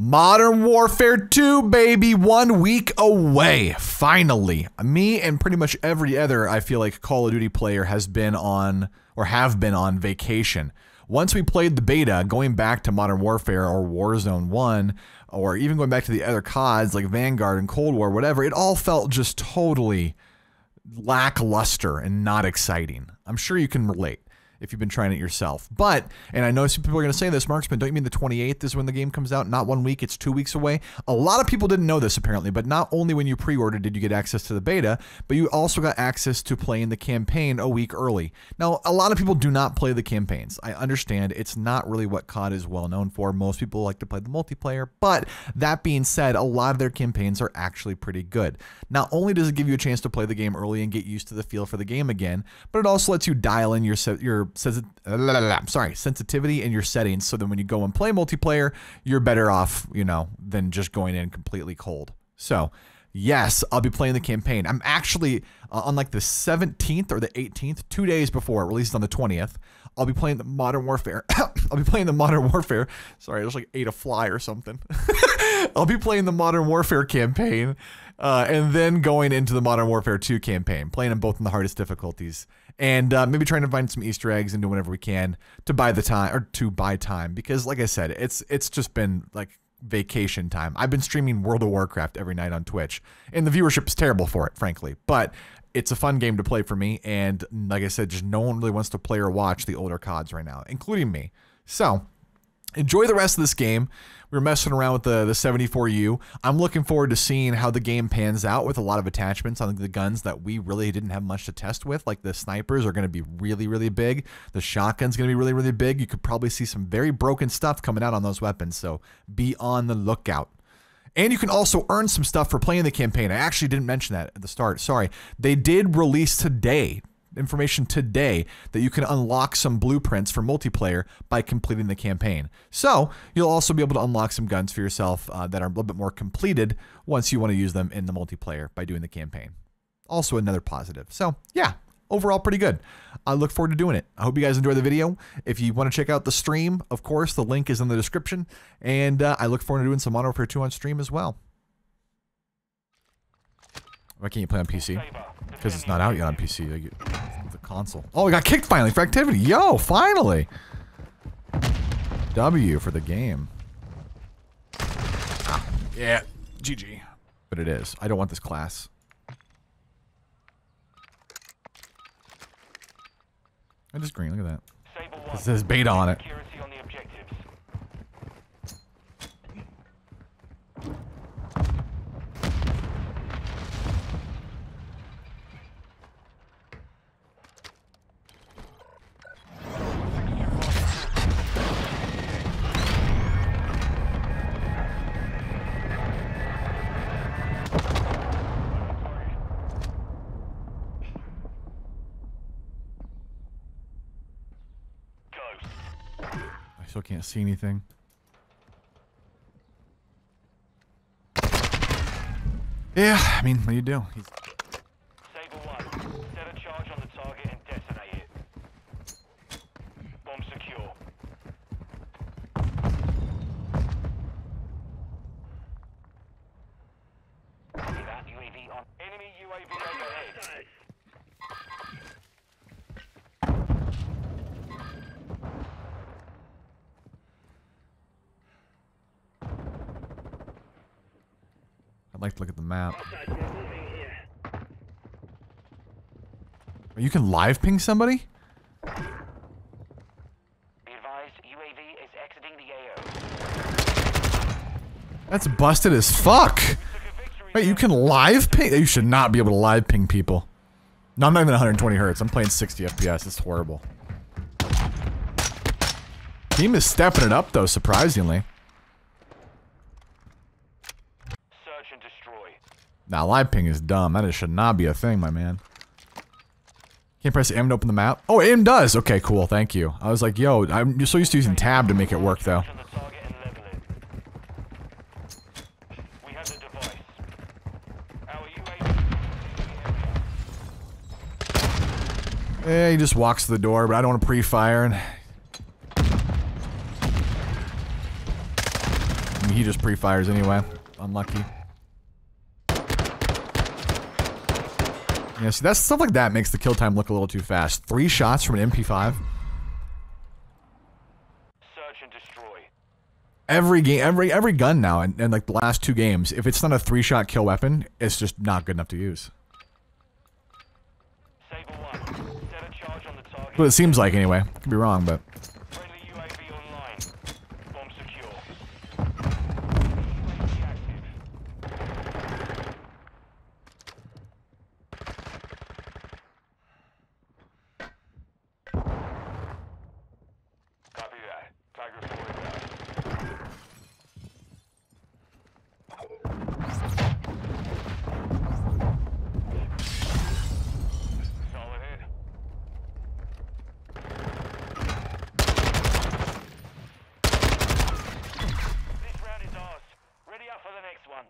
Modern Warfare 2, baby, one week away. Finally. Me and pretty much every other, I feel like, Call of Duty player has been on or have been on vacation. Once we played the beta, going back to Modern Warfare or Warzone 1, or even going back to the other CODs like Vanguard and Cold War, whatever, it all felt just totally lackluster and not exciting. I'm sure you can relate if you've been trying it yourself. But, and I know some people are going to say this, Marksman, don't you mean the 28th is when the game comes out? Not one week, it's two weeks away. A lot of people didn't know this apparently, but not only when you pre ordered did you get access to the beta, but you also got access to playing the campaign a week early. Now, a lot of people do not play the campaigns. I understand it's not really what COD is well known for. Most people like to play the multiplayer, but that being said, a lot of their campaigns are actually pretty good. Not only does it give you a chance to play the game early and get used to the feel for the game again, but it also lets you dial in your your says sorry sensitivity in your settings so then when you go and play multiplayer you're better off you know than just going in completely cold. So yes i'll be playing the campaign. I'm actually uh, on like the 17th or the 18th two days before it released on the 20th i'll be playing the modern warfare i'll be playing the modern warfare. Sorry i just like ate a fly or something. I'll be playing the modern warfare campaign uh, and then going into the modern warfare 2 campaign playing them both in the hardest difficulties and uh, maybe trying to find some Easter eggs and do whatever we can to buy the time or to buy time because, like I said, it's it's just been like vacation time. I've been streaming World of Warcraft every night on Twitch, and the viewership is terrible for it, frankly. But it's a fun game to play for me, and like I said, just no one really wants to play or watch the older CODs right now, including me. So enjoy the rest of this game. We were messing around with the, the 74U. I'm looking forward to seeing how the game pans out with a lot of attachments on the guns that we really didn't have much to test with. Like the snipers are going to be really, really big. The shotgun's going to be really, really big. You could probably see some very broken stuff coming out on those weapons. So be on the lookout. And you can also earn some stuff for playing the campaign. I actually didn't mention that at the start. Sorry. They did release today information today that you can unlock some blueprints for multiplayer by completing the campaign. So you'll also be able to unlock some guns for yourself uh, that are a little bit more completed once you want to use them in the multiplayer by doing the campaign. Also another positive. So yeah, overall pretty good. I look forward to doing it. I hope you guys enjoy the video. If you want to check out the stream, of course, the link is in the description. And uh, I look forward to doing some Modern Warfare 2 on stream as well. Why can't you play on PC? Because it's not out yet on PC. Console. Oh, we got kicked finally for activity. Yo, finally. W for the game. Ah, yeah, GG. But it is. I don't want this class. I just green. Look at that. It says beta on it. Still can't see anything. Yeah, I mean, what do you do? He's I'd like to look at the map. You can live ping somebody? That's busted as fuck. Wait, you can live ping? You should not be able to live ping people. No, I'm not even 120 hertz. I'm playing 60 FPS. It's horrible. Team is stepping it up though, surprisingly. Now, live ping is dumb. That should not be a thing, my man. Can't press M to open the map? Oh, M does! Okay, cool, thank you. I was like, yo, I'm so used to using tab to make it work, though. Yeah, eh, he just walks to the door, but I don't want to pre-fire. guessing he just pre-fires anyway. Unlucky. Yeah, see, that's stuff like that makes the kill time look a little too fast. Three shots from an MP5. Search and destroy. Every game, every every gun now, and, and like the last two games, if it's not a three-shot kill weapon, it's just not good enough to use. Saber 1. Set a charge on the target. But it seems like anyway. Could be wrong, but Friendly UAV online. Bomb secure. UAV active. Copy that. Tiger 4 is out. Solid hit. This round is ours. Ready up for the next one.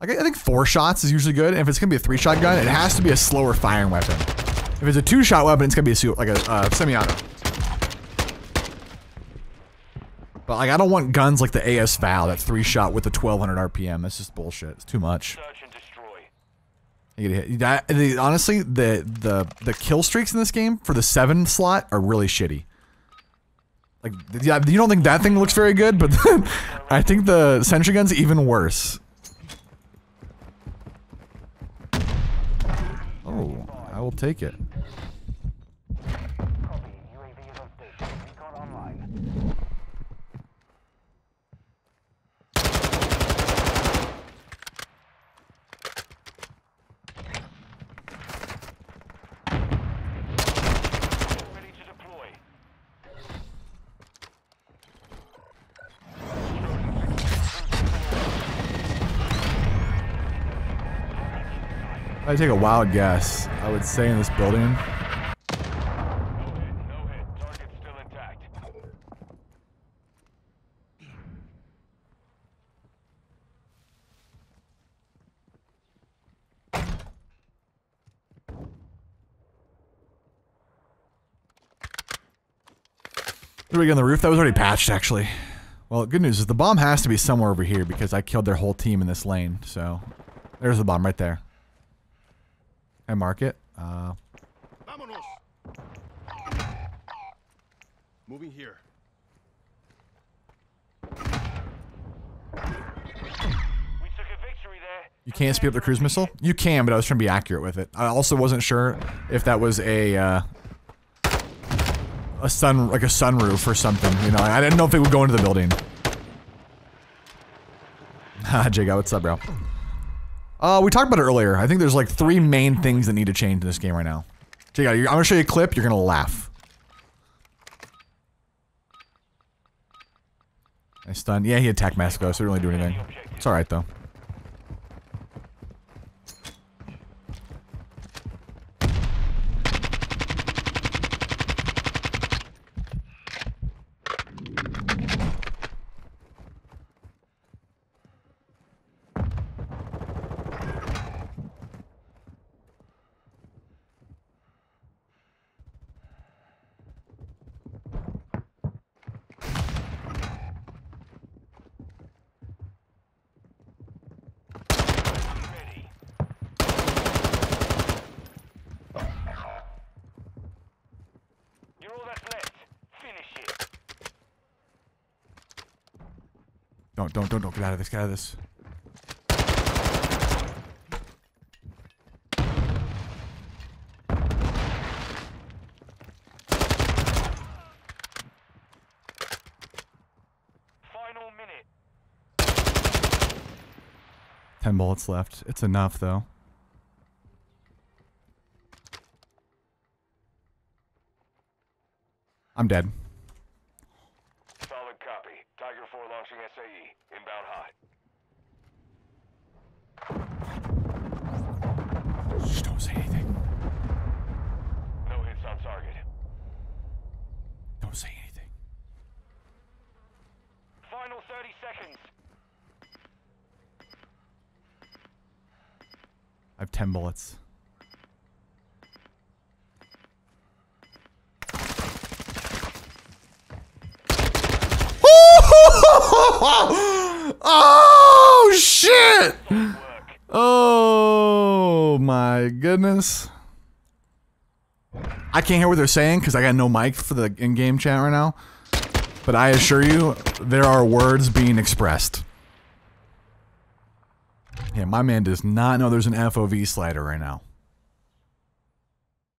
Like I I think four shots is usually good. And if it's gonna be a three-shot gun, it has to be a slower firing weapon. If it's a two-shot weapon, it's gonna be a like a uh, semi-auto. But like, I don't want guns like the AS Val, that three-shot with the 1200 RPM. That's just bullshit. It's too much. Search and destroy. You get hit. That, the, honestly, the the the kill streaks in this game for the seven slot are really shitty. Like, yeah, you don't think that thing looks very good, but I think the sentry gun's even worse. Oh, I will take it. I take a wild guess. I would say in this building. There we go on the roof. That was already patched, actually. Well, good news is the bomb has to be somewhere over here because I killed their whole team in this lane. So, there's the bomb right there. I mark it. Uh, Vámonos. Moving here. We took a victory there. you can't speed up the cruise missile. You can, but I was trying to be accurate with it. I also wasn't sure if that was a uh, a sun like a sunroof or something. You know, I didn't know if it would go into the building. Ha, Jago, what's up, bro? Uh, we talked about it earlier. I think there's like three main things that need to change in this game right now. Jago, I'm gonna show you a clip. You're gonna laugh. I stunned. Yeah, he attacked Mexico, so it didn't really do anything. It's all right though. Ready. You're all that's left. Finish it. Don't, don't, don't, don't get out of this. Get out of this. Final minute. Ten bullets left. It's enough though. I'm dead. 30 seconds. I have ten bullets. Oh shit! Oh my goodness. I can't hear what they're saying because I got no mic for the in-game chat right now. But I assure you, there are words being expressed. Yeah, my man does not know there's an FOV slider right now.